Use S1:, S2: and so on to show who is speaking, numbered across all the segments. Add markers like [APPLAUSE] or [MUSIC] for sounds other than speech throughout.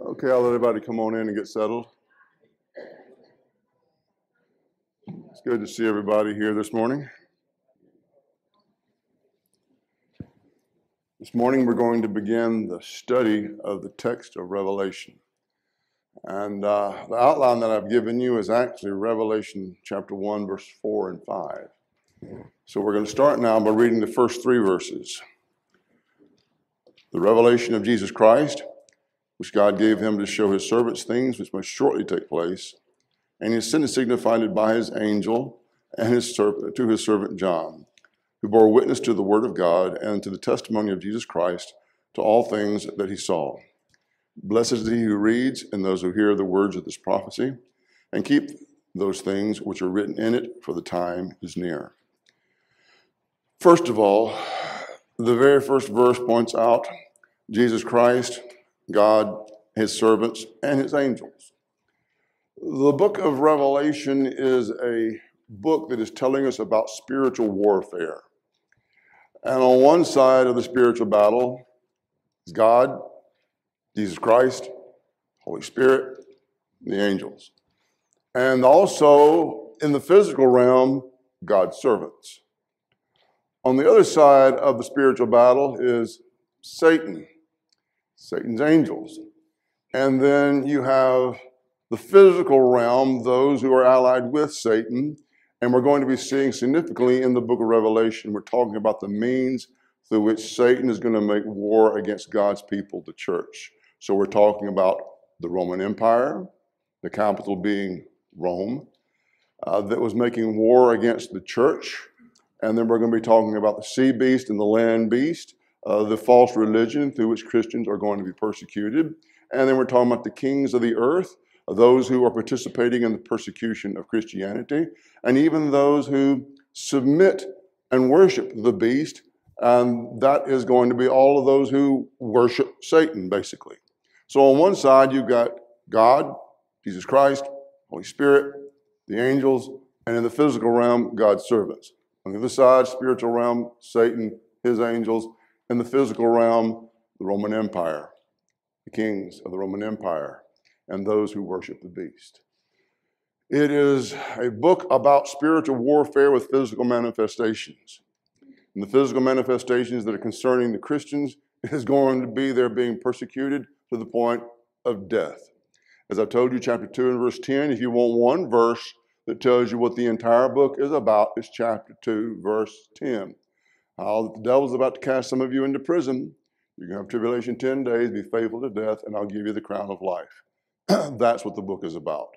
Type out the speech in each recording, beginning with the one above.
S1: Okay, I'll let everybody come on in and get settled. It's good to see everybody here this morning. This morning we're going to begin the study of the text of Revelation. And uh, the outline that I've given you is actually Revelation chapter 1, verse 4 and 5. So we're going to start now by reading the first three verses. The revelation of Jesus Christ which God gave him to show his servants things which must shortly take place. And he sent it signified it by his angel and his servant, to his servant John, who bore witness to the word of God and to the testimony of Jesus Christ to all things that he saw. Blessed is he who reads and those who hear the words of this prophecy and keep those things which are written in it, for the time is near. First of all, the very first verse points out Jesus Christ God, his servants, and his angels. The book of Revelation is a book that is telling us about spiritual warfare. And on one side of the spiritual battle is God, Jesus Christ, Holy Spirit, the angels. And also in the physical realm, God's servants. On the other side of the spiritual battle is Satan, Satan's angels. And then you have the physical realm, those who are allied with Satan. And we're going to be seeing significantly in the book of Revelation, we're talking about the means through which Satan is going to make war against God's people, the church. So we're talking about the Roman Empire, the capital being Rome, uh, that was making war against the church. And then we're going to be talking about the sea beast and the land beast uh, the false religion through which Christians are going to be persecuted. And then we're talking about the kings of the earth, those who are participating in the persecution of Christianity, and even those who submit and worship the beast. And that is going to be all of those who worship Satan, basically. So on one side, you've got God, Jesus Christ, Holy Spirit, the angels, and in the physical realm, God's servants. On the other side, spiritual realm, Satan, his angels, in the physical realm, the Roman Empire, the kings of the Roman Empire, and those who worship the beast. It is a book about spiritual warfare with physical manifestations. And the physical manifestations that are concerning the Christians [LAUGHS] is going to be they're being persecuted to the point of death. As I told you, chapter 2 and verse 10, if you want one verse that tells you what the entire book is about, it's chapter 2, verse 10 how the devil's about to cast some of you into prison. You're going to have tribulation 10 days, be faithful to death, and I'll give you the crown of life. [CLEARS THROAT] That's what the book is about.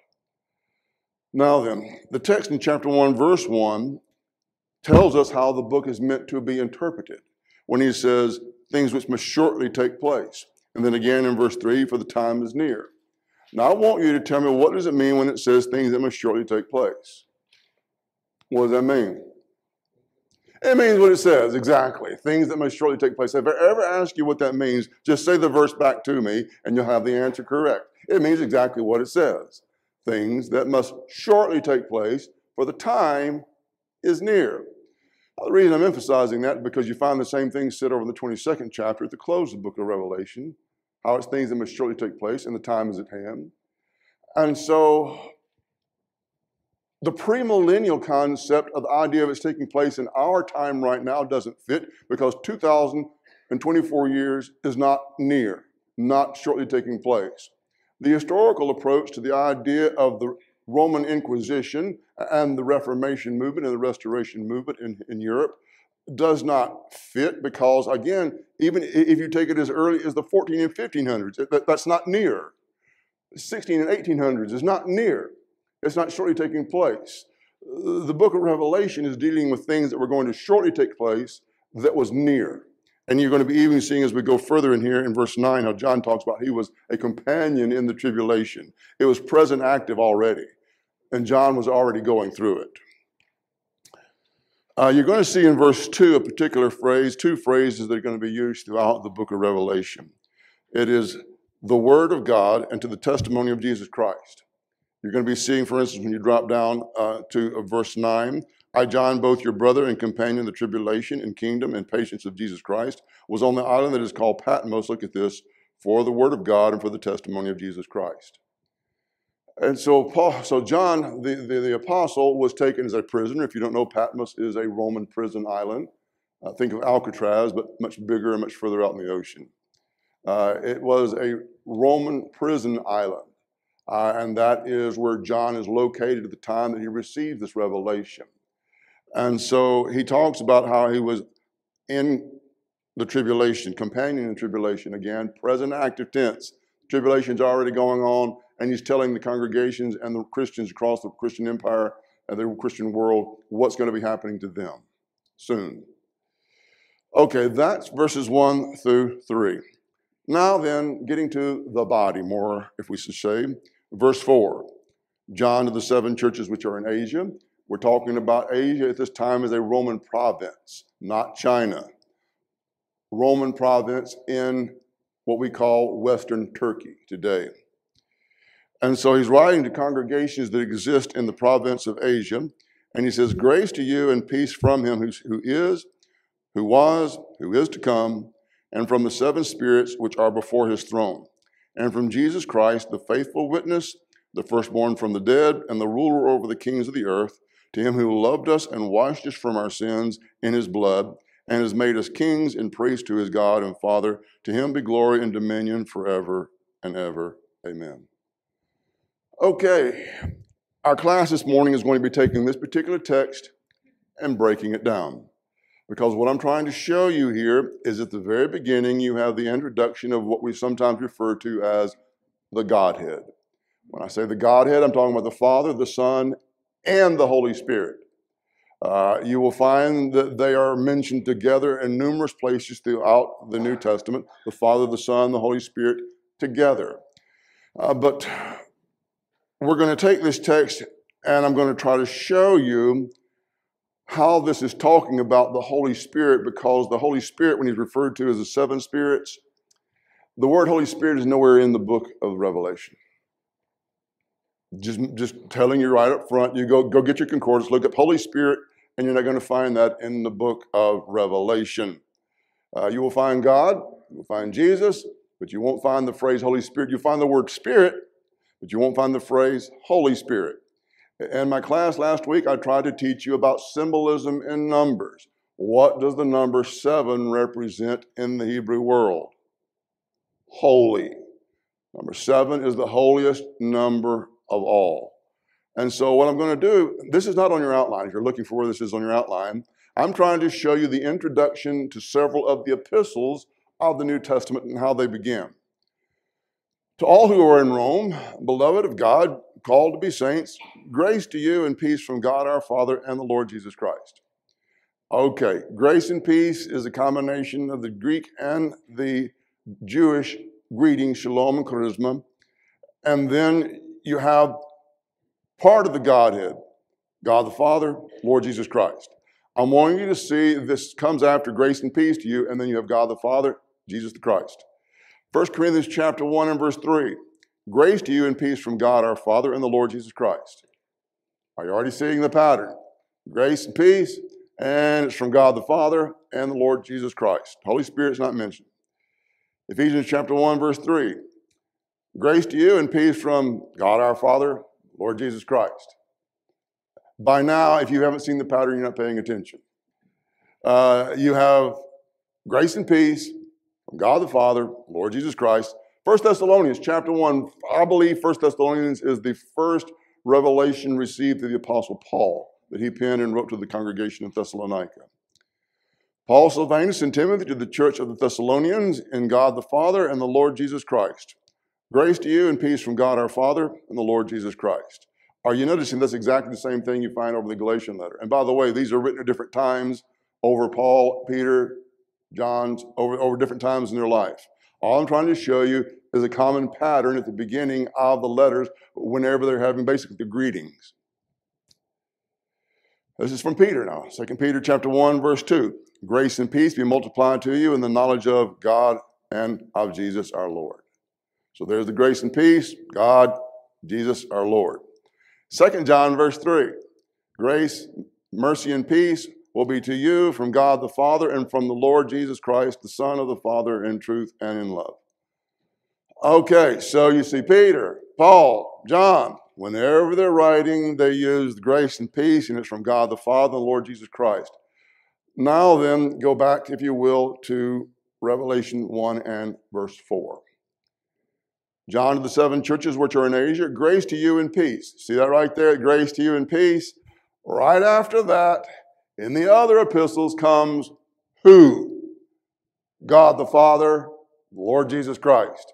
S1: Now then, the text in chapter 1, verse 1 tells us how the book is meant to be interpreted when he says, things which must shortly take place. And then again in verse 3, for the time is near. Now I want you to tell me what does it mean when it says things that must shortly take place? What does that mean? It means what it says, exactly. Things that must shortly take place. If I ever ask you what that means, just say the verse back to me and you'll have the answer correct. It means exactly what it says. Things that must shortly take place, for the time is near. Now, the reason I'm emphasizing that is because you find the same thing said over in the 22nd chapter at the close of the book of Revelation, how it's things that must shortly take place and the time is at hand. And so the premillennial concept of the idea of it's taking place in our time right now doesn't fit because 2024 years is not near, not shortly taking place. The historical approach to the idea of the Roman Inquisition and the Reformation movement and the Restoration movement in, in Europe does not fit because, again, even if you take it as early as the 14 and 1500s, that, that's not near. 16 and 1800s is not near. It's not shortly taking place. The book of Revelation is dealing with things that were going to shortly take place that was near. And you're going to be even seeing as we go further in here in verse 9 how John talks about he was a companion in the tribulation. It was present active already. And John was already going through it. Uh, you're going to see in verse 2 a particular phrase, two phrases that are going to be used throughout the book of Revelation. It is the word of God and to the testimony of Jesus Christ. You're going to be seeing, for instance, when you drop down uh, to uh, verse 9, I, John, both your brother and companion the tribulation and kingdom and patience of Jesus Christ, was on the island that is called Patmos. Look at this for the word of God and for the testimony of Jesus Christ. And so Paul, so John, the, the, the, apostle, was taken as a prisoner. If you don't know, Patmos is a Roman prison island. Uh, think of Alcatraz, but much bigger and much further out in the ocean. Uh, it was a Roman prison island. Uh, and that is where John is located at the time that he received this revelation. And so he talks about how he was in the tribulation, companion in tribulation again, present active tense. Tribulation's already going on, and he's telling the congregations and the Christians across the Christian empire and the Christian world what's going to be happening to them soon. Okay, that's verses 1 through 3. Now, then, getting to the body more, if we should say, verse 4 John to the seven churches which are in Asia. We're talking about Asia at this time as a Roman province, not China. Roman province in what we call Western Turkey today. And so he's writing to congregations that exist in the province of Asia. And he says, Grace to you and peace from him who is, who was, who is to come, and from the seven spirits which are before his throne, and from Jesus Christ, the faithful witness, the firstborn from the dead, and the ruler over the kings of the earth, to him who loved us and washed us from our sins in his blood, and has made us kings and priests to his God and Father. To him be glory and dominion forever and ever. Amen. Okay, our class this morning is going to be taking this particular text and breaking it down. Because what I'm trying to show you here is at the very beginning, you have the introduction of what we sometimes refer to as the Godhead. When I say the Godhead, I'm talking about the Father, the Son, and the Holy Spirit. Uh, you will find that they are mentioned together in numerous places throughout the New Testament the Father, the Son, the Holy Spirit together. Uh, but we're going to take this text and I'm going to try to show you how this is talking about the Holy Spirit because the Holy Spirit, when he's referred to as the seven spirits, the word Holy Spirit is nowhere in the book of Revelation. Just, just telling you right up front, you go, go get your concordance, look up Holy Spirit, and you're not going to find that in the book of Revelation. Uh, you will find God, you will find Jesus, but you won't find the phrase Holy Spirit. You'll find the word Spirit, but you won't find the phrase Holy Spirit. In my class last week, I tried to teach you about symbolism in numbers. What does the number seven represent in the Hebrew world? Holy. Number seven is the holiest number of all. And so, what I'm going to do, this is not on your outline. If you're looking for where this is on your outline, I'm trying to show you the introduction to several of the epistles of the New Testament and how they begin. To all who are in Rome, beloved of God, called to be saints, grace to you and peace from God our Father and the Lord Jesus Christ. Okay, grace and peace is a combination of the Greek and the Jewish greeting, shalom and charisma. And then you have part of the Godhead, God the Father, Lord Jesus Christ. I'm wanting you to see this comes after grace and peace to you, and then you have God the Father, Jesus the Christ. 1 Corinthians chapter 1 and verse 3. Grace to you and peace from God our Father and the Lord Jesus Christ. Are you already seeing the pattern? Grace and peace, and it's from God the Father and the Lord Jesus Christ. Holy Spirit's not mentioned. Ephesians chapter 1, verse 3. Grace to you and peace from God our Father, Lord Jesus Christ. By now, if you haven't seen the pattern, you're not paying attention. Uh, you have grace and peace from God the Father, Lord Jesus Christ, First Thessalonians chapter 1, I believe First Thessalonians is the first revelation received through the Apostle Paul that he penned and wrote to the congregation in Thessalonica. Paul, Silvanus, and Timothy to the church of the Thessalonians in God the Father and the Lord Jesus Christ. Grace to you and peace from God our Father and the Lord Jesus Christ. Are you noticing that's exactly the same thing you find over the Galatian letter? And by the way, these are written at different times over Paul, Peter, John's, over, over different times in their life. All I'm trying to show you is a common pattern at the beginning of the letters whenever they're having basically the greetings. This is from Peter now, 2 Peter chapter 1, verse 2. Grace and peace be multiplied to you in the knowledge of God and of Jesus our Lord. So there's the grace and peace, God, Jesus our Lord. 2 John verse 3. Grace, mercy, and peace will be to you from God the Father and from the Lord Jesus Christ, the Son of the Father, in truth and in love. Okay, so you see Peter, Paul, John, whenever they're writing, they use grace and peace, and it's from God the Father and the Lord Jesus Christ. Now, then, go back, if you will, to Revelation 1 and verse 4. John to the seven churches which are in Asia, grace to you and peace. See that right there? Grace to you and peace. Right after that, in the other epistles comes who? God the Father, the Lord Jesus Christ.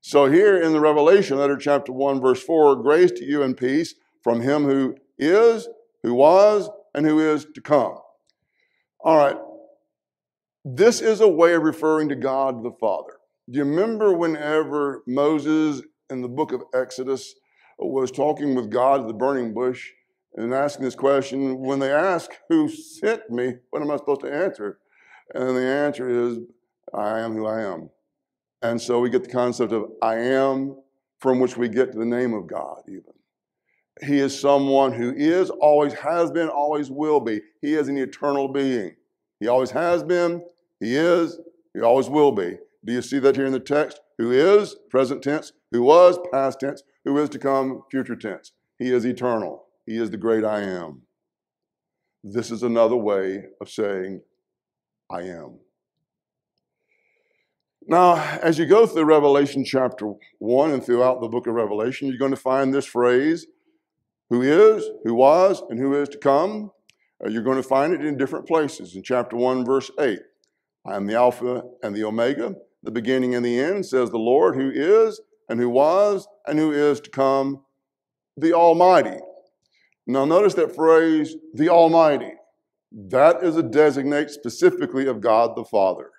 S1: So here in the Revelation letter, chapter 1, verse 4, grace to you and peace from him who is, who was, and who is to come. All right. This is a way of referring to God the Father. Do you remember whenever Moses in the book of Exodus was talking with God at the burning bush and asking this question? When they ask, Who sent me? What am I supposed to answer? And the answer is, I am who I am. And so we get the concept of I am, from which we get to the name of God, even. He is someone who is, always has been, always will be. He is an eternal being. He always has been, He is, He always will be. Do you see that here in the text? Who is, present tense, who was, past tense, who is to come, future tense. He is eternal. He is the great I am. This is another way of saying, I am. Now, as you go through Revelation chapter 1 and throughout the book of Revelation, you're going to find this phrase, who is, who was, and who is to come. Uh, you're going to find it in different places. In chapter 1, verse 8, I am the Alpha and the Omega, the beginning and the end, says the Lord, who is, and who was, and who is to come, the Almighty. Now, notice that phrase, the Almighty. That is a designate specifically of God the Father.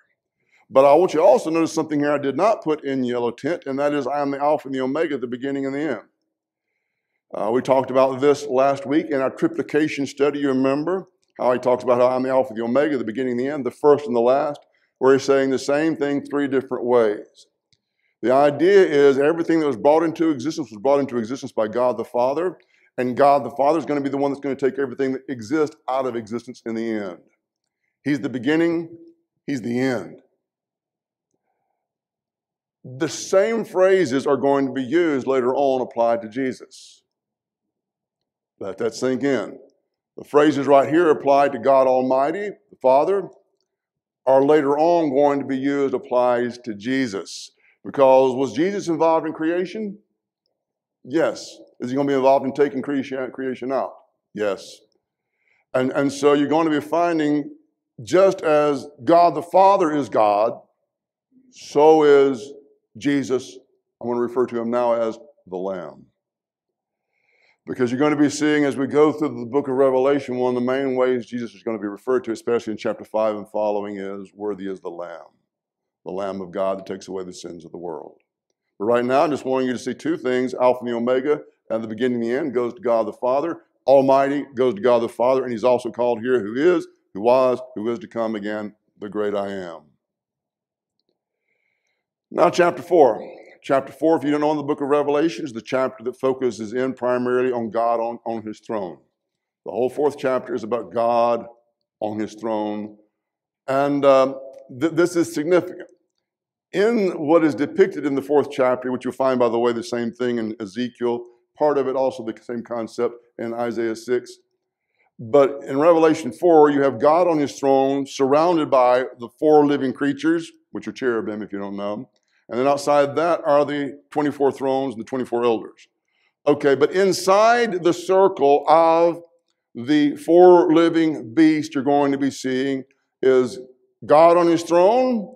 S1: But I want you to also notice something here I did not put in yellow tint, and that is I am the Alpha and the Omega, the beginning and the end. Uh, we talked about this last week in our triplication study. You remember how he talks about how I'm the Alpha, the Omega, the beginning and the end, the first and the last, where he's saying the same thing three different ways. The idea is everything that was brought into existence was brought into existence by God the Father, and God the Father is going to be the one that's going to take everything that exists out of existence in the end. He's the beginning, He's the end. The same phrases are going to be used later on applied to Jesus. Let that sink in. The phrases right here applied to God Almighty, the Father, are later on going to be used applies to Jesus. Because was Jesus involved in creation? Yes. Is he going to be involved in taking creation out? Yes. And, and so you're going to be finding just as God the Father is God, so is Jesus, I'm going to refer to him now as the Lamb. Because you're going to be seeing as we go through the book of Revelation, one of the main ways Jesus is going to be referred to, especially in chapter 5 and following, is worthy is the Lamb, the Lamb of God that takes away the sins of the world. But right now, I'm just wanting you to see two things Alpha and the Omega, and the beginning and the end goes to God the Father. Almighty goes to God the Father, and He's also called here who is, who was, who is to come again, the great I am. Now, chapter 4. Chapter 4, if you don't know in the book of Revelation, is the chapter that focuses in primarily on God on, on his throne. The whole fourth chapter is about God on his throne. And um, th- this is significant. In what is depicted in the fourth chapter, which you'll find, by the way, the same thing in Ezekiel, part of it also the same concept in Isaiah 6. But in Revelation 4, you have God on his throne, surrounded by the four living creatures, which are cherubim, if you don't know. And then outside that are the 24 thrones and the 24 elders. Okay, but inside the circle of the four living beasts you're going to be seeing is God on his throne,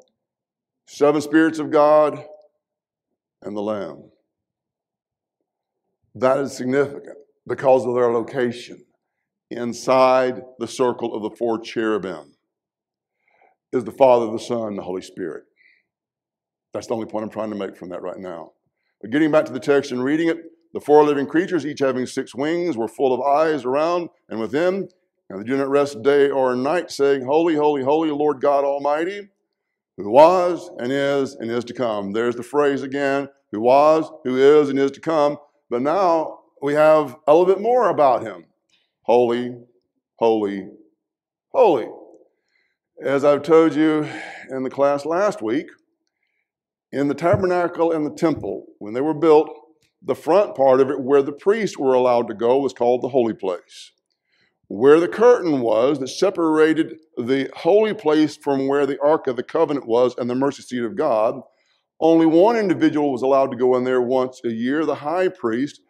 S1: seven spirits of God, and the Lamb. That is significant because of their location. Inside the circle of the four cherubim is the Father, the Son, the Holy Spirit. That's the only point I'm trying to make from that right now. But getting back to the text and reading it, the four living creatures, each having six wings, were full of eyes around and within, and they do not rest day or night, saying, Holy, holy, holy, Lord God Almighty, who was and is and is to come. There's the phrase again, who was, who is, and is to come. But now we have a little bit more about him. Holy, holy, holy. As I've told you in the class last week, in the tabernacle and the temple, when they were built, the front part of it, where the priests were allowed to go, was called the holy place. Where the curtain was that separated the holy place from where the Ark of the Covenant was and the mercy seat of God, only one individual was allowed to go in there once a year, the high priest,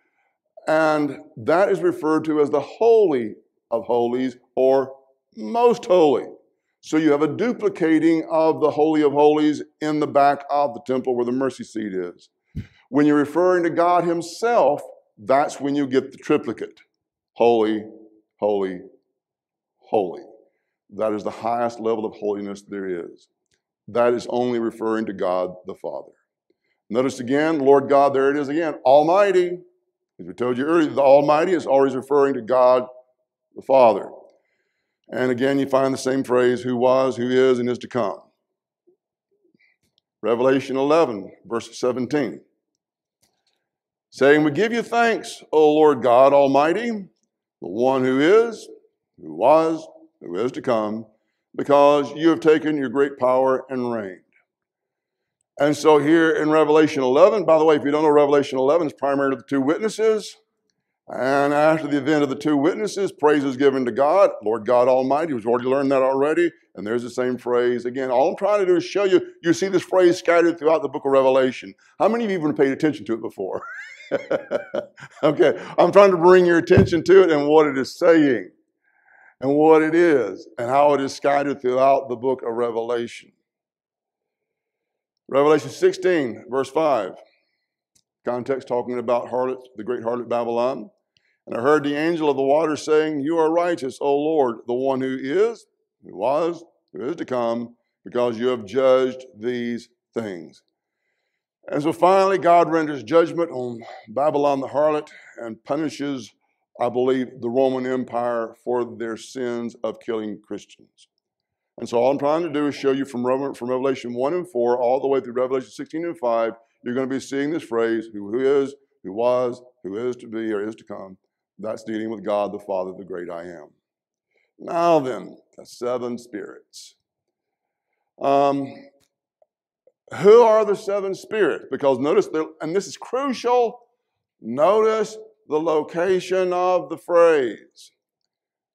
S1: and that is referred to as the Holy of Holies or Most Holy. So you have a duplicating of the Holy of Holies in the back of the temple where the mercy seat is. When you're referring to God Himself, that's when you get the triplicate holy, holy, holy. That is the highest level of holiness there is. That is only referring to God the Father. Notice again, Lord God, there it is again, Almighty. As we told you earlier, the Almighty is always referring to God the Father. And again, you find the same phrase who was, who is, and is to come. Revelation 11, verse 17 saying, We give you thanks, O Lord God Almighty, the one who is, who was, who is to come, because you have taken your great power and reigned. And so here in Revelation 11, by the way, if you don't know Revelation 11, it's primarily the two witnesses. And after the event of the two witnesses, praise is given to God, Lord God Almighty. We've already learned that already. And there's the same phrase again. All I'm trying to do is show you, you see this phrase scattered throughout the book of Revelation. How many of you even paid attention to it before? [LAUGHS] [LAUGHS] okay, I'm trying to bring your attention to it and what it is saying and what it is and how it is scattered throughout the book of Revelation. Revelation 16, verse 5. Context talking about harlot, the great harlot Babylon. And I heard the angel of the water saying, You are righteous, O Lord, the one who is, who was, who is to come, because you have judged these things. And so finally, God renders judgment on Babylon the harlot and punishes, I believe, the Roman Empire for their sins of killing Christians. And so all I'm trying to do is show you from, from Revelation 1 and 4 all the way through Revelation 16 and 5, you're going to be seeing this phrase, who, who is, who was, who is to be, or is to come. That's dealing with God the Father, the great I am. Now then, the seven spirits. Um, who are the seven spirits? Because notice, and this is crucial, notice the location of the phrase.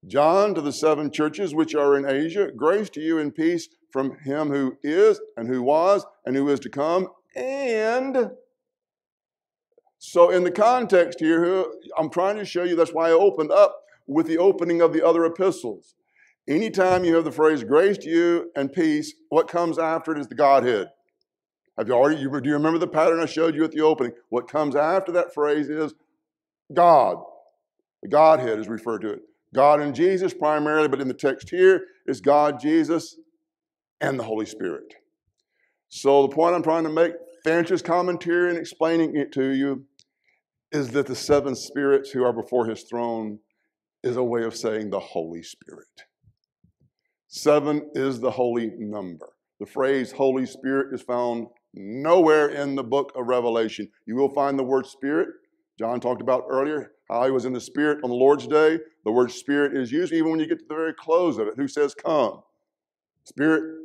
S1: John to the seven churches which are in Asia, grace to you and peace from him who is and who was and who is to come. And so, in the context here, I'm trying to show you that's why I opened up with the opening of the other epistles. Anytime you have the phrase grace to you and peace, what comes after it is the Godhead. Have you already, you, do you remember the pattern I showed you at the opening? What comes after that phrase is God. The Godhead is referred to it. God and Jesus primarily, but in the text here is God, Jesus, and the Holy Spirit. So the point I'm trying to make, Fancher's commentary and explaining it to you, is that the seven spirits who are before his throne is a way of saying the Holy Spirit. Seven is the holy number. The phrase Holy Spirit is found Nowhere in the book of Revelation. You will find the word spirit. John talked about earlier how he was in the spirit on the Lord's day. The word spirit is used even when you get to the very close of it. Who says come? Spirit,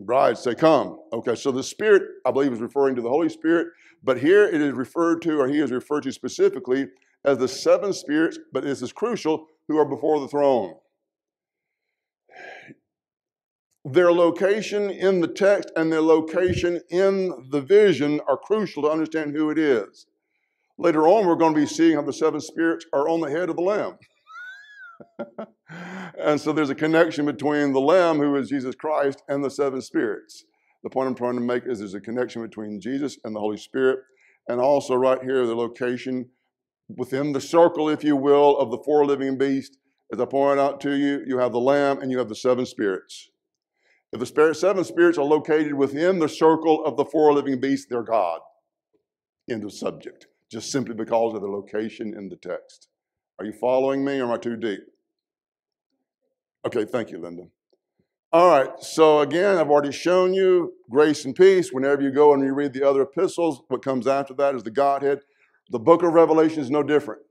S1: brides say come. Okay, so the spirit, I believe, is referring to the Holy Spirit, but here it is referred to, or he is referred to specifically as the seven spirits, but this is crucial, who are before the throne. Their location in the text and their location in the vision are crucial to understand who it is. Later on, we're going to be seeing how the seven spirits are on the head of the Lamb. [LAUGHS] and so there's a connection between the Lamb, who is Jesus Christ, and the seven spirits. The point I'm trying to make is there's a connection between Jesus and the Holy Spirit. And also, right here, the location within the circle, if you will, of the four living beasts. As I pointed out to you, you have the Lamb and you have the seven spirits. If the spirit, seven spirits are located within the circle of the four living beasts, they're God. End of subject. Just simply because of the location in the text. Are you following me or am I too deep? Okay, thank you, Linda. All right, so again, I've already shown you grace and peace. Whenever you go and you read the other epistles, what comes after that is the Godhead. The book of Revelation is no different.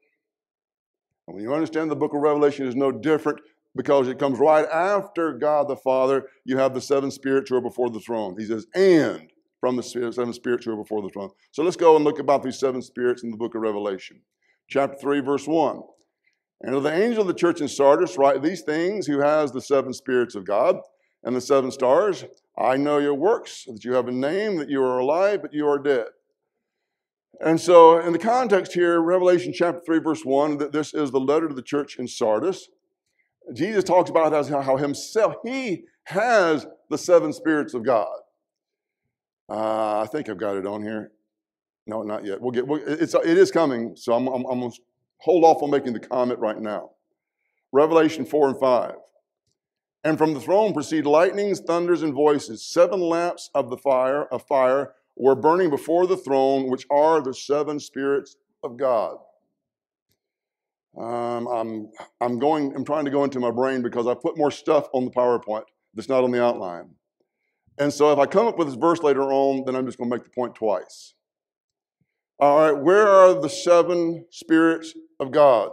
S1: And when you understand the book of Revelation is no different, because it comes right after God the Father. You have the seven spirits who are before the throne. He says, and from the seven spirits who are before the throne. So let's go and look about these seven spirits in the book of Revelation. Chapter 3, verse 1. And the angel of the church in Sardis, write these things who has the seven spirits of God and the seven stars. I know your works, that you have a name, that you are alive, but you are dead. And so, in the context here, Revelation chapter 3, verse 1, that this is the letter to the church in Sardis. Jesus talks about how himself, he has the seven spirits of God. Uh, I think I've got it on here. No, not yet. We'll get. We'll, it's it is coming. So I'm, I'm, I'm going to hold off on making the comment right now. Revelation four and five. And from the throne proceed lightnings, thunders, and voices. Seven lamps of the fire of fire were burning before the throne, which are the seven spirits of God. Um, I'm I'm going. I'm trying to go into my brain because I put more stuff on the PowerPoint that's not on the outline. And so if I come up with this verse later on, then I'm just going to make the point twice. All right, where are the seven spirits of God?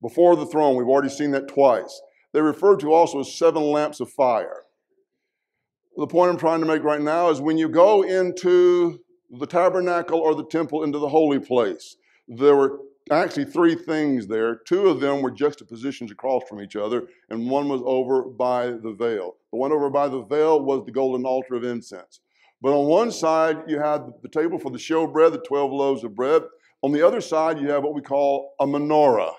S1: Before the throne, we've already seen that twice. They're referred to also as seven lamps of fire. The point I'm trying to make right now is when you go into the tabernacle or the temple, into the holy place, there were actually three things there. Two of them were juxtapositions across from each other, and one was over by the veil. The one over by the veil was the golden altar of incense. But on one side, you had the table for the showbread, the 12 loaves of bread. On the other side, you have what we call a menorah.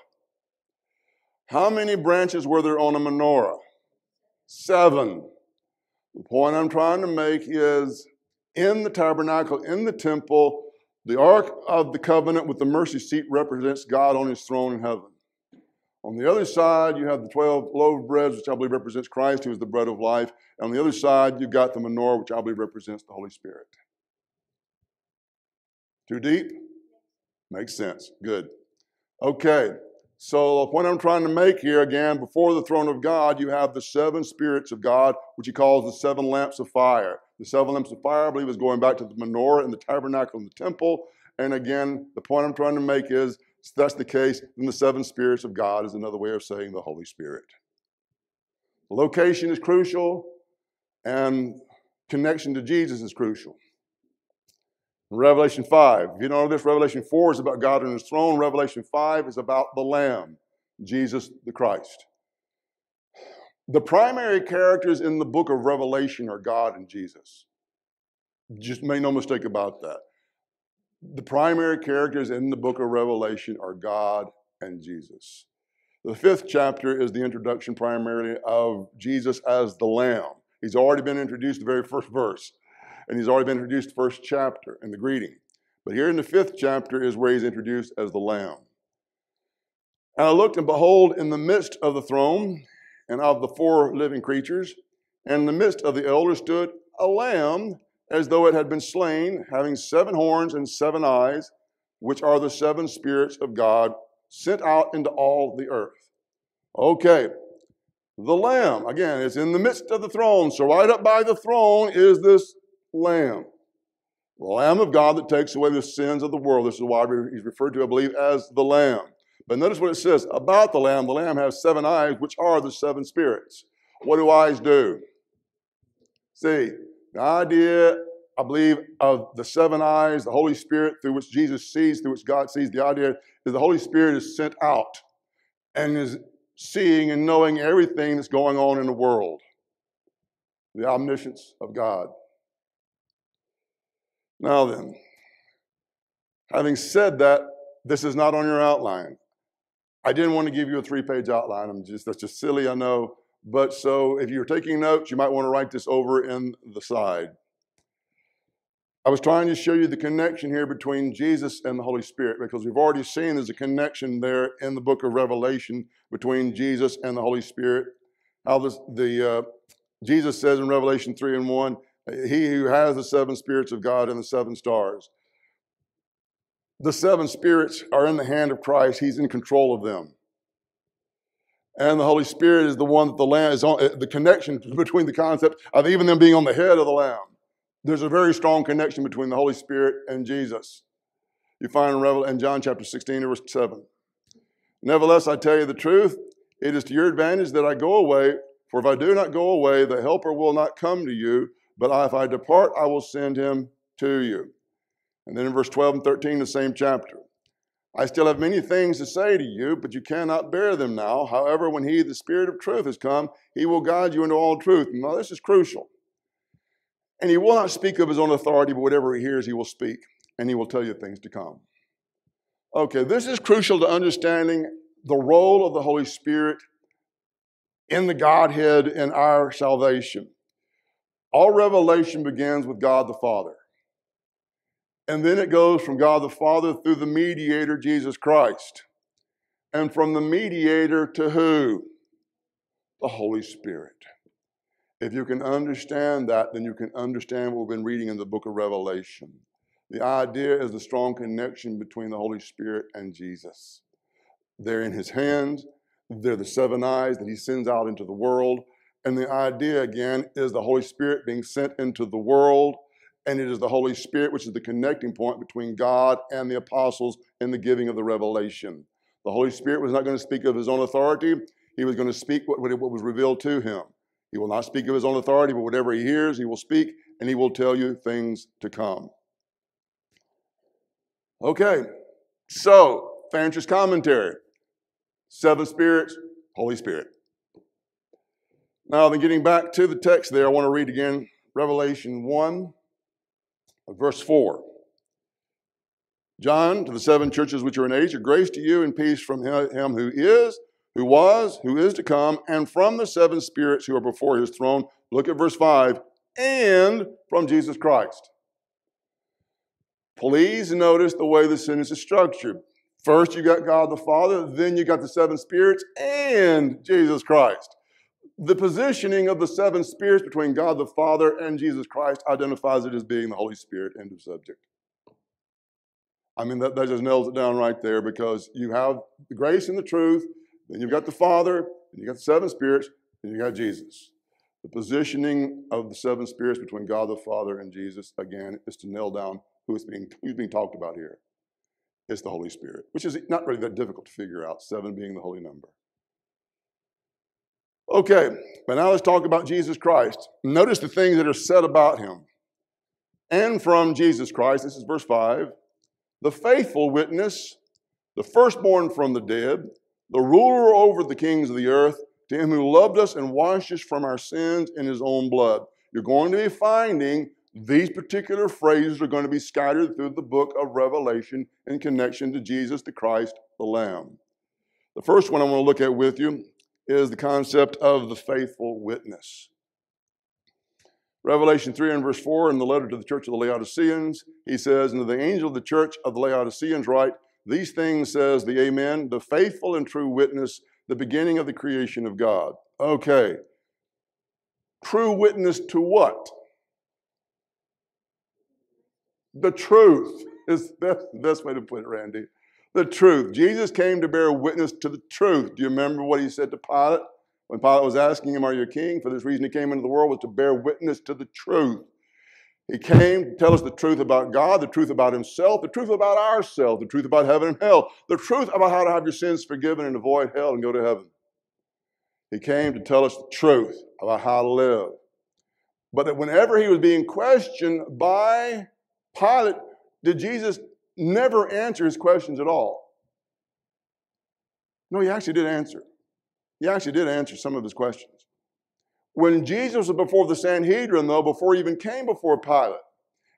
S1: How many branches were there on a menorah? Seven. The point I'm trying to make is in the tabernacle, in the temple, the Ark of the Covenant with the mercy seat represents God on his throne in heaven. On the other side, you have the 12 loaves of bread, which I believe represents Christ, who is the bread of life. And on the other side, you've got the menorah, which I believe represents the Holy Spirit. Too deep? Makes sense. Good. Okay. So the point I'm trying to make here again, before the throne of God, you have the seven spirits of God, which he calls the seven lamps of fire. The seven lamps of fire, I believe, is going back to the menorah and the tabernacle and the temple. And again, the point I'm trying to make is if that's the case, then the seven spirits of God is another way of saying the Holy Spirit. Location is crucial, and connection to Jesus is crucial. Revelation 5. If you know this, Revelation 4 is about God and his throne. Revelation 5 is about the Lamb, Jesus the Christ. The primary characters in the book of Revelation are God and Jesus. Just make no mistake about that. The primary characters in the book of Revelation are God and Jesus. The fifth chapter is the introduction primarily of Jesus as the Lamb. He's already been introduced the very first verse, and he's already been introduced the first chapter in the greeting. But here in the fifth chapter is where he's introduced as the Lamb. And I looked, and behold, in the midst of the throne and of the four living creatures, and in the midst of the elders stood a lamb as though it had been slain, having seven horns and seven eyes, which are the seven spirits of God sent out into all the earth. Okay, the lamb, again, is in the midst of the throne. So, right up by the throne is this lamb. The lamb of God that takes away the sins of the world. This is why he's referred to, I believe, as the lamb. But notice what it says about the lamb. The lamb has seven eyes, which are the seven spirits. What do eyes do? See, the idea, I believe, of the seven eyes, the Holy Spirit through which Jesus sees, through which God sees, the idea is the Holy Spirit is sent out and is seeing and knowing everything that's going on in the world. The omniscience of God. Now then, having said that, this is not on your outline. I didn't want to give you a three page outline. I'm just, that's just silly, I know. But so if you're taking notes, you might want to write this over in the side. I was trying to show you the connection here between Jesus and the Holy Spirit because we've already seen there's a connection there in the book of Revelation between Jesus and the Holy Spirit. How this, the uh, Jesus says in Revelation 3 and 1, he who has the seven spirits of God and the seven stars. The seven spirits are in the hand of Christ, He's in control of them. And the Holy Spirit is the one that the Lamb is on, uh, the connection [LAUGHS] between the concept of even them being on the head of the Lamb. There's a very strong connection between the Holy Spirit and Jesus. You find in, Revel- in John chapter 16, verse 7. Nevertheless, I tell you the truth, it is to your advantage that I go away, for if I do not go away, the Helper will not come to you, but if I depart, I will send him to you. And then in verse 12 and 13, the same chapter. I still have many things to say to you, but you cannot bear them now. However, when he, the Spirit of truth, has come, he will guide you into all truth. Now, this is crucial. And he will not speak of his own authority, but whatever he hears, he will speak, and he will tell you things to come. Okay, this is crucial to understanding the role of the Holy Spirit in the Godhead in our salvation. All revelation begins with God the Father. And then it goes from God the Father through the mediator, Jesus Christ. And from the mediator to who? The Holy Spirit. If you can understand that, then you can understand what we've been reading in the book of Revelation. The idea is the strong connection between the Holy Spirit and Jesus. They're in his hands, they're the seven eyes that he sends out into the world. And the idea, again, is the Holy Spirit being sent into the world. And it is the Holy Spirit which is the connecting point between God and the apostles in the giving of the revelation. The Holy Spirit was not going to speak of his own authority, he was going to speak what, what was revealed to him. He will not speak of his own authority, but whatever he hears, he will speak and he will tell you things to come. Okay, so Fancher's commentary. Seven spirits, Holy Spirit. Now, then getting back to the text there, I want to read again Revelation 1, verse 4. John, to the seven churches which are in Asia, grace to you and peace from him who is, who was, who is to come, and from the seven spirits who are before his throne. Look at verse 5 and from Jesus Christ. Please notice the way the sentence is structured. First, you got God the Father, then you got the seven spirits and Jesus Christ. The positioning of the seven spirits between God the Father and Jesus Christ identifies it as being the Holy Spirit. End of subject. I mean, that, that just nails it down right there because you have the grace and the truth, then you've got the Father, and you got the seven spirits, and you got Jesus. The positioning of the seven spirits between God the Father and Jesus, again, is to nail down who is being, who's being talked about here. It's the Holy Spirit, which is not really that difficult to figure out, seven being the holy number. Okay, but now let's talk about Jesus Christ. Notice the things that are said about him. And from Jesus Christ, this is verse 5 the faithful witness, the firstborn from the dead, the ruler over the kings of the earth, to him who loved us and washed us from our sins in his own blood. You're going to be finding these particular phrases are going to be scattered through the book of Revelation in connection to Jesus the Christ, the Lamb. The first one I want to look at with you is the concept of the faithful witness. Revelation 3 and verse 4 in the letter to the church of the Laodiceans, he says, And to the angel of the church of the Laodiceans write, These things says the Amen, the faithful and true witness, the beginning of the creation of God. Okay. True witness to what? The truth is [LAUGHS] that's the best way to put it, Randy. The truth. Jesus came to bear witness to the truth. Do you remember what he said to Pilate? When Pilate was asking him, Are you a king? For this reason he came into the world was to bear witness to the truth. He came to tell us the truth about God, the truth about himself, the truth about ourselves, the truth about heaven and hell, the truth about how to have your sins forgiven and avoid hell and go to heaven. He came to tell us the truth about how to live. But that whenever he was being questioned by Pilate, did Jesus never answer his questions at all? No, he actually did answer. He actually did answer some of his questions. When Jesus was before the Sanhedrin, though, before he even came before Pilate,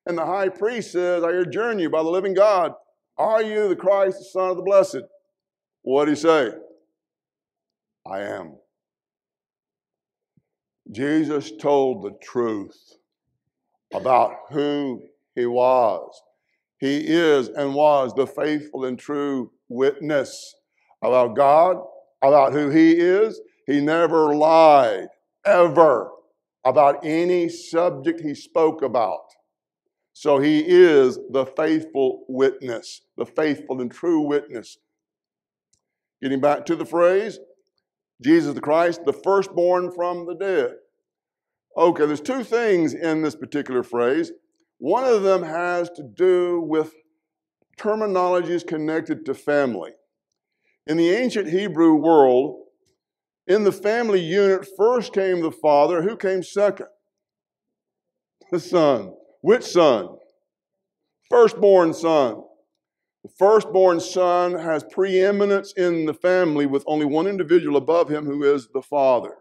S1: and the high priest says, I adjourn you by the living God, are you the Christ, the Son of the Blessed? What did he say? I am. Jesus told the truth about who he was. He is and was the faithful and true witness about God, about who He is. He never lied, ever, about any subject He spoke about. So He is the faithful witness, the faithful and true witness. Getting back to the phrase, Jesus the Christ, the firstborn from the dead. Okay, there's two things in this particular phrase. One of them has to do with terminologies connected to family. In the ancient Hebrew world, in the family unit, first came the father. Who came second? The son. Which son? Firstborn son. The firstborn son has preeminence in the family with only one individual above him who is the father.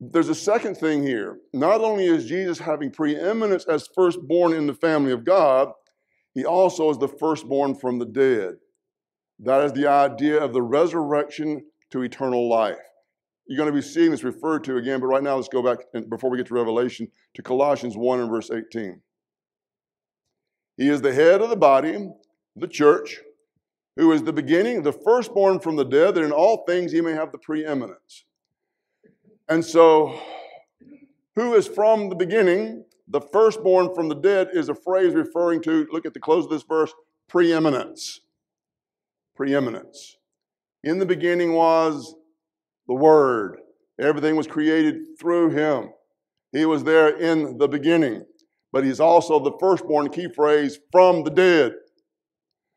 S1: There's a second thing here. Not only is Jesus having preeminence as firstborn in the family of God, he also is the firstborn from the dead. That is the idea of the resurrection to eternal life. You're going to be seeing this referred to again, but right now let's go back, and before we get to Revelation, to Colossians 1 and verse 18. He is the head of the body, the church, who is the beginning, the firstborn from the dead, that in all things he may have the preeminence. And so, who is from the beginning, the firstborn from the dead, is a phrase referring to, look at the close of this verse, preeminence. Preeminence. In the beginning was the Word. Everything was created through Him. He was there in the beginning. But He's also the firstborn, key phrase, from the dead.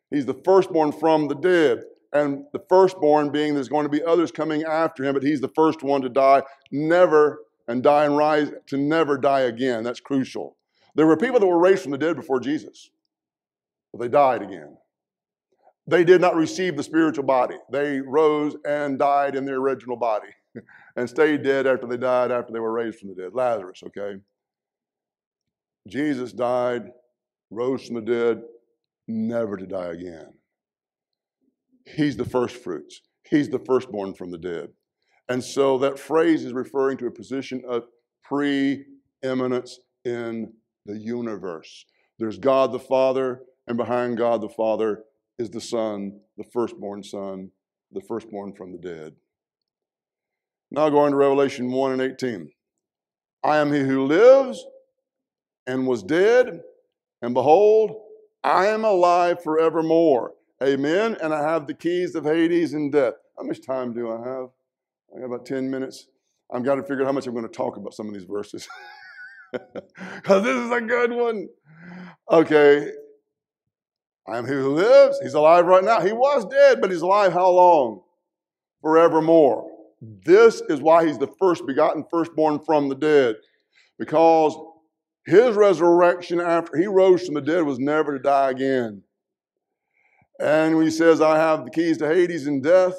S1: He's the firstborn from the dead and the firstborn being there's going to be others coming after him, but he's the first one to die, never and die and rise to never die again. That's crucial. There were people that were raised from the dead before Jesus, but they died again. They did not receive the spiritual body. They rose and died in their original body [LAUGHS] and stayed dead after they died, after they were raised from the dead. Lazarus, okay? Jesus died, rose from the dead, never to die again. He's the first fruits. He's the firstborn from the dead. And so that phrase is referring to a position of preeminence in the universe. There's God the Father, and behind God the Father is the Son, the firstborn Son, the firstborn from the dead. Now going to Revelation 1 and 18. I am he who lives and was dead, and behold, I am alive forevermore. Amen. And I have the keys of Hades and death. How much time do I have? I got about 10 minutes. I've got to figure out how much I'm going to talk about some of these verses. [LAUGHS] Because this is a good one. Okay. I am he who lives. He's alive right now. He was dead, but he's alive how long? Forevermore. This is why he's the first begotten, firstborn from the dead. Because his resurrection after he rose from the dead was never to die again. And when he says, I have the keys to Hades and death,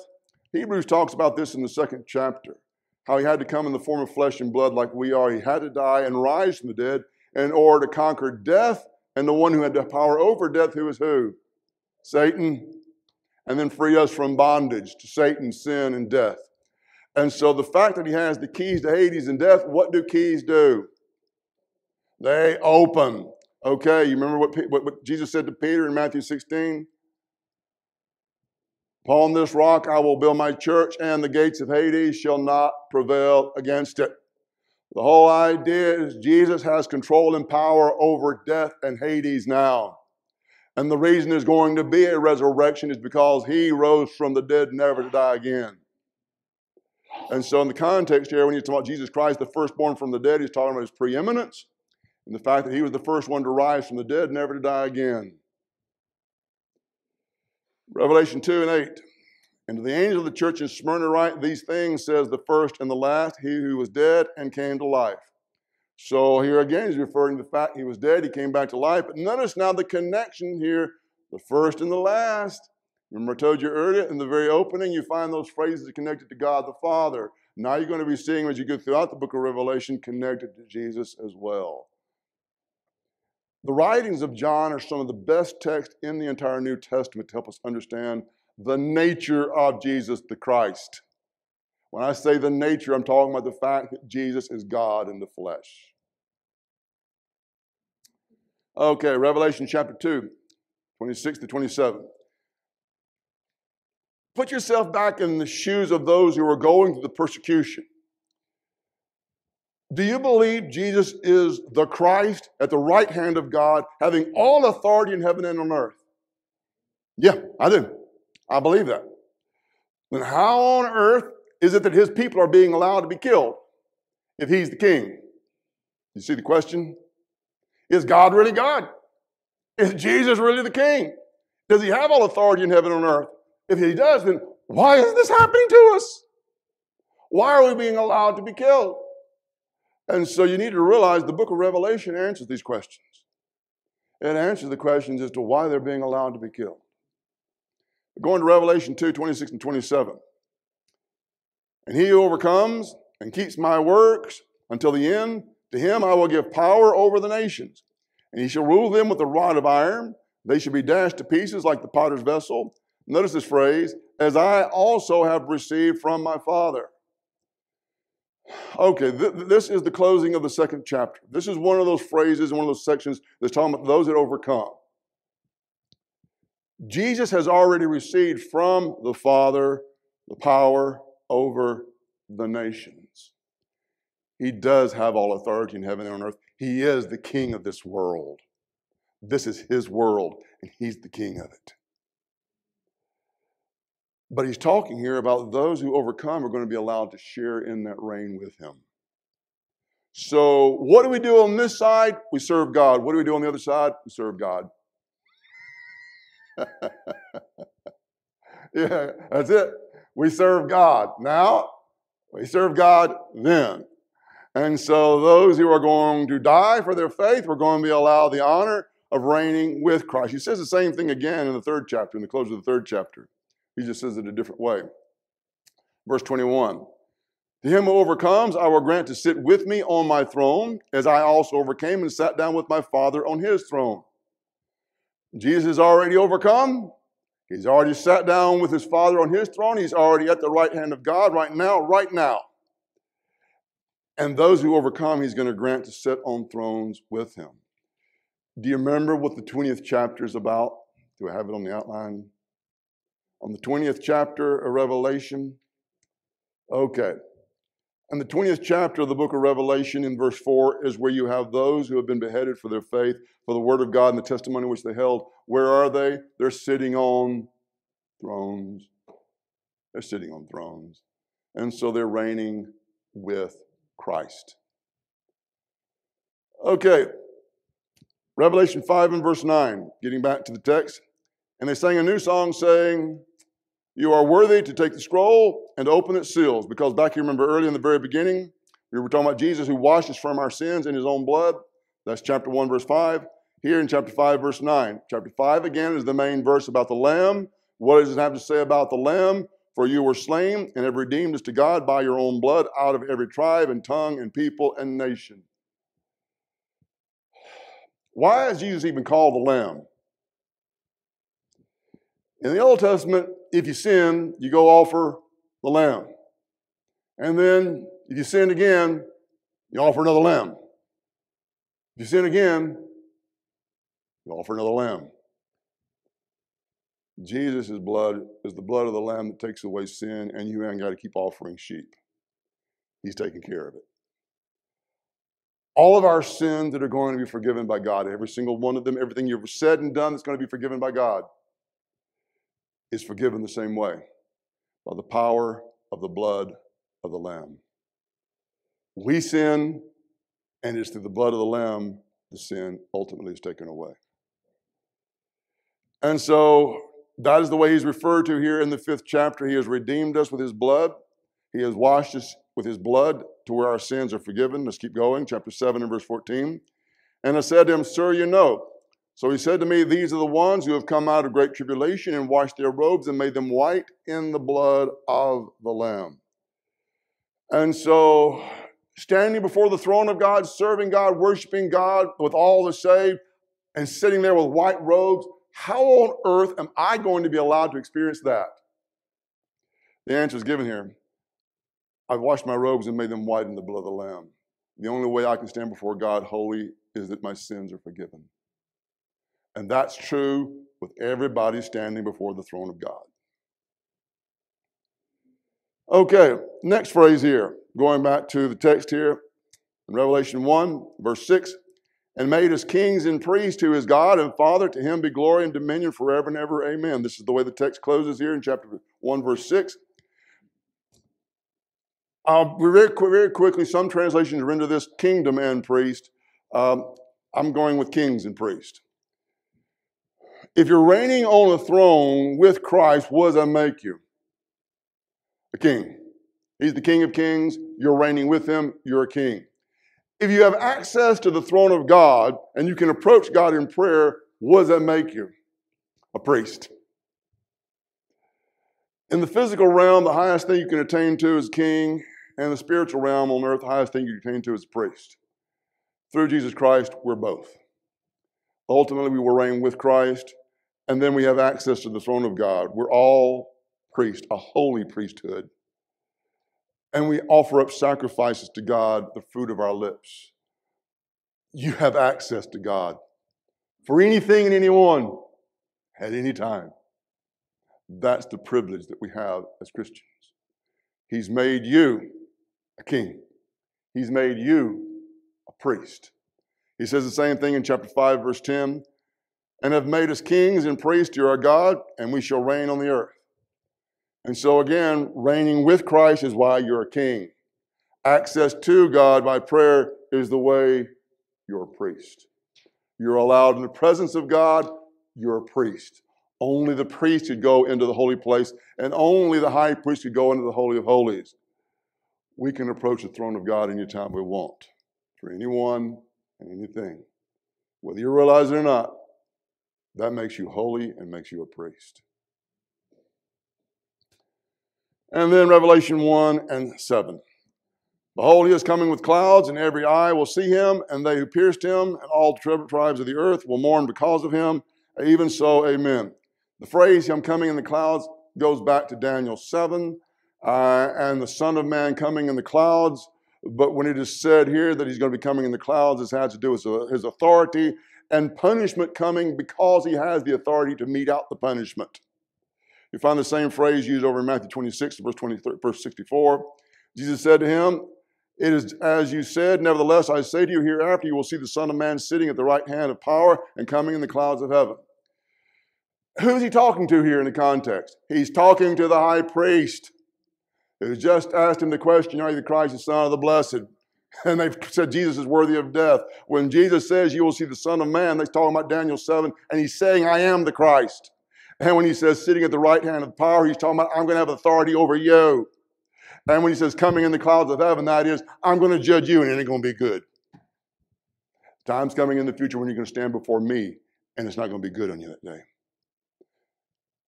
S1: Hebrews talks about this in the second chapter. How he had to come in the form of flesh and blood like we are. He had to die and rise from the dead in order to conquer death and the one who had the power over death, who is who? Satan. And then free us from bondage to Satan, sin, and death. And so the fact that he has the keys to Hades and death, what do keys do? They open. Okay, you remember what, what, what Jesus said to Peter in Matthew 16? Upon this rock I will build my church, and the gates of Hades shall not prevail against it. The whole idea is Jesus has control and power over death and Hades now. And the reason there's going to be a resurrection is because he rose from the dead never to die again. And so, in the context here, when you talk about Jesus Christ, the firstborn from the dead, he's talking about his preeminence and the fact that he was the first one to rise from the dead, never to die again. Revelation 2 and 8. And to the angel of the church in Smyrna write these things, says the first and the last, he who was dead and came to life. So here again, he's referring to the fact he was dead, he came back to life. But notice now the connection here, the first and the last. Remember, I told you earlier in the very opening, you find those phrases connected to God the Father. Now you're going to be seeing as you go throughout the book of Revelation connected to Jesus as well. The writings of John are some of the best texts in the entire New Testament to help us understand the nature of Jesus the Christ. When I say the nature, I'm talking about the fact that Jesus is God in the flesh. Okay, Revelation chapter 2, 26 to 27. Put yourself back in the shoes of those who are going through the persecution. Do you believe Jesus is the Christ at the right hand of God, having all authority in heaven and on earth? Yeah, I do. I believe that. Then how on earth is it that his people are being allowed to be killed if he's the king? You see the question? Is God really God? Is Jesus really the king? Does he have all authority in heaven and on earth? If he does, then why is this happening to us? Why are we being allowed to be killed? And so you need to realize the book of Revelation answers these questions. it answers the questions as to why they're being allowed to be killed. Going to Revelation 2 26 and 27. And he who overcomes and keeps my works until the end, to him I will give power over the nations. And he shall rule them with a rod of iron. They shall be dashed to pieces like the potter's vessel. Notice this phrase, as I also have received from my Father. Okay, th- this is the closing of the second chapter. This is one of those phrases, one of those sections that's talking about those that overcome. Jesus has already received from the Father the power over the nations. He does have all authority in heaven and on earth. He is the king of this world. This is his world, and he's the king of it. But he's talking here about those who overcome are going to be allowed to share in that reign with him. So, what do we do on this side? We serve God. What do we do on the other side? We serve God. [LAUGHS] yeah, that's it. We serve God. Now, we serve God then. And so, those who are going to die for their faith, we're going to be allowed the honor of reigning with Christ. He says the same thing again in the third chapter, in the close of the third chapter. He just says it a different way. Verse 21 To him who overcomes, I will grant to sit with me on my throne, as I also overcame and sat down with my Father on his throne. Jesus has already overcome. He's already sat down with his Father on his throne. He's already at the right hand of God right now, right now. And those who overcome, he's going to grant to sit on thrones with him. Do you remember what the 20th chapter is about? Do I have it on the outline? On the 20th chapter of Revelation? Okay. And the 20th chapter of the book of Revelation in verse 4 is where you have those who have been beheaded for their faith, for the word of God and the testimony which they held. Where are they? They're sitting on thrones. They're sitting on thrones. And so they're reigning with Christ. Okay. Revelation 5 and verse 9, getting back to the text. And they sang a new song saying, you are worthy to take the scroll and open its seals. Because back here, remember early in the very beginning, we were talking about Jesus who washes from our sins in his own blood. That's chapter 1, verse 5. Here in chapter 5, verse 9. Chapter 5 again is the main verse about the Lamb. What does it have to say about the Lamb? For you were slain and have redeemed us to God by your own blood out of every tribe and tongue and people and nation. Why is Jesus even called the Lamb? In the Old Testament, if you sin, you go offer the lamb. And then if you sin again, you offer another lamb. If you sin again, you offer another lamb. Jesus' blood is the blood of the lamb that takes away sin, and you ain't got to keep offering sheep. He's taking care of it. All of our sins that are going to be forgiven by God, every single one of them, everything you've said and done that's going to be forgiven by God is forgiven the same way by the power of the blood of the Lamb. We sin, and it's through the blood of the Lamb the sin ultimately is taken away. And so that is the way he's referred to here in the fifth chapter. He has redeemed us with his blood, he has washed us with his blood to where our sins are forgiven. Let's keep going. Chapter 7 and verse 14. And I said to him, Sir, you know so he said to me, These are the ones who have come out of great tribulation and washed their robes and made them white in the blood of the Lamb. And so, standing before the throne of God, serving God, worshiping God with all the saved, and sitting there with white robes, how on earth am I going to be allowed to experience that? The answer is given here. I've washed my robes and made them white in the blood of the Lamb. The only way I can stand before God holy is that my sins are forgiven. And that's true with everybody standing before the throne of God. Okay, next phrase here, going back to the text here in Revelation 1, verse 6 and made us kings and priests to his God and Father. To him be glory and dominion forever and ever. Amen. This is the way the text closes here in chapter 1, verse 6. Uh, very, very quickly, some translations render this kingdom and priest. Um, I'm going with kings and priest. If you're reigning on a throne with Christ, what does that make you? A king. He's the King of kings. You're reigning with him. You're a king. If you have access to the throne of God and you can approach God in prayer, what does that make you? A priest. In the physical realm, the highest thing you can attain to is king, and the spiritual realm on earth, the highest thing you can attain to is priest. Through Jesus Christ, we're both. Ultimately, we will reign with Christ, and then we have access to the throne of God. We're all priests, a holy priesthood. And we offer up sacrifices to God, the fruit of our lips. You have access to God for anything and anyone at any time. That's the privilege that we have as Christians. He's made you a king, He's made you a priest. He says the same thing in chapter 5, verse 10 and have made us kings and priests to our God, and we shall reign on the earth. And so, again, reigning with Christ is why you're a king. Access to God by prayer is the way you're a priest. You're allowed in the presence of God, you're a priest. Only the priest could go into the holy place, and only the high priest could go into the Holy of Holies. We can approach the throne of God anytime we want, for anyone and anything. Whether you realize it or not, that makes you holy and makes you a priest. And then Revelation 1 and 7. Behold, he is coming with clouds, and every eye will see him, and they who pierced him, and all the tribes of the earth will mourn because of him. Even so, amen. The phrase, Him coming in the clouds, goes back to Daniel 7 uh, and the Son of Man coming in the clouds. But when it is said here that He's going to be coming in the clouds, this has to do with His authority and punishment coming because He has the authority to mete out the punishment. You find the same phrase used over in Matthew 26, verse, 23, verse 64. Jesus said to him, It is as you said, nevertheless, I say to you, hereafter you will see the Son of Man sitting at the right hand of power and coming in the clouds of heaven. Who's he talking to here in the context? He's talking to the high priest who just asked him the question, Are you the Christ, the Son of the Blessed? [LAUGHS] And they've said Jesus is worthy of death. When Jesus says, You will see the Son of Man, they're talking about Daniel 7, and he's saying, I am the Christ. And when he says, Sitting at the right hand of power, he's talking about, I'm going to have authority over you. And when he says, Coming in the clouds of heaven, that is, I'm going to judge you, and it ain't going to be good. Time's coming in the future when you're going to stand before me, and it's not going to be good on you that day.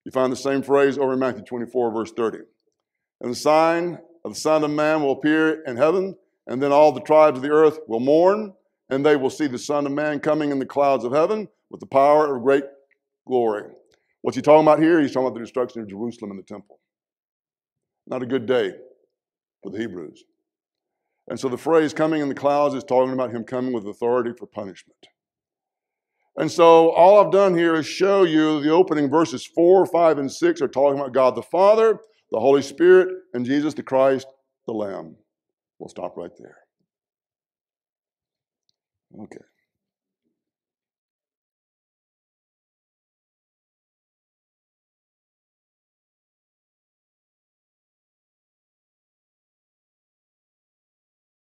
S1: You find the same phrase over in Matthew 24, verse 30. And the sign of the Son of Man will appear in heaven, and then all the tribes of the earth will mourn, and they will see the Son of Man coming in the clouds of heaven with the power of great glory. What's he talking about here? He's talking about the destruction of Jerusalem and the temple. Not a good day for the Hebrews. And so the phrase coming in the clouds is talking about him coming with authority for punishment. And so all I've done here is show you the opening verses 4, 5, and 6 are talking about God the Father, the Holy Spirit, and Jesus the Christ, the Lamb. We'll stop right there. Okay.